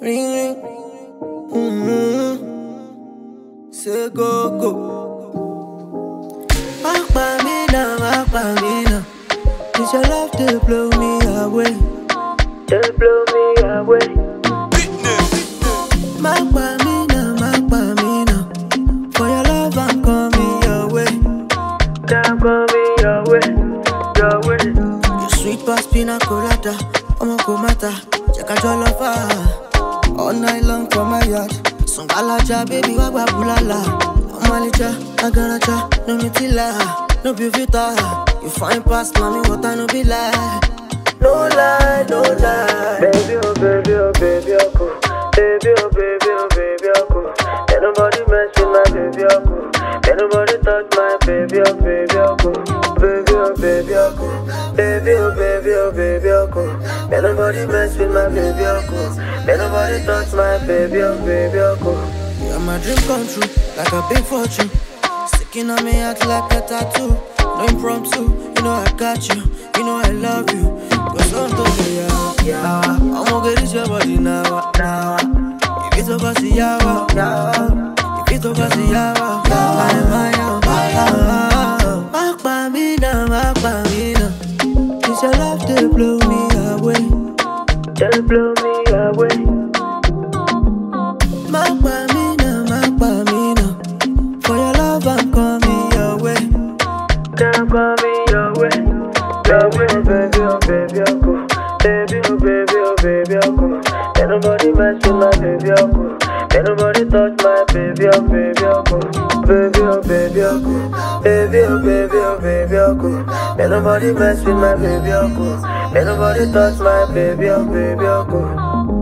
ring ring. Mm-hmm. Say go go. Walk by me now, walk by me now. It's your love to blow me away. To blow me away. Walk by me now, walk by me now. For your love, I'm coming your way. I'm coming your way, your way. You sweet past pina colada, I'ma go matter. Check out your lover. All night long for my yard. Sungalaja, baby, wagwa bulala. Omalicha, agaracha, no mitila, no be vita. You find past mommy, what I no be lie. No lie, no lie. Baby, oh baby, oh baby, oh cool. Baby, oh baby, oh baby, oh cool. Ain't nobody mess with my baby, oh cool. Ain't nobody touch my baby, oh baby, oh cool. Baby, oh baby, oh cool. Baby, oh baby, oh baby, oh cool. Ain't nobody mess with my baby, cool. Ain't nobody touch my baby, oh baby, cool. You're my dream come true, like a big fortune. Sticking on me act like a tattoo. No impromptu, you know I got you. You know I love you. Cause of ya, yeah. I'm gonna get this your body now, now. If it's over, see now. If it's over, see Just blow me away. By me now, walk by me now. For your love, I'm coming your way. Come coming your way. Baby, oh baby, oh baby, oh. Baby, oh baby, oh baby, oh. Ain't nobody mess with my baby, oh. Ain't nobody touch my baby, oh baby, oh cool. Baby, oh baby, oh. Baby, oh baby, oh baby, oh. Ain't nobody mess with my baby, oh. Ain't nobody touch my baby, oh baby, oh cool.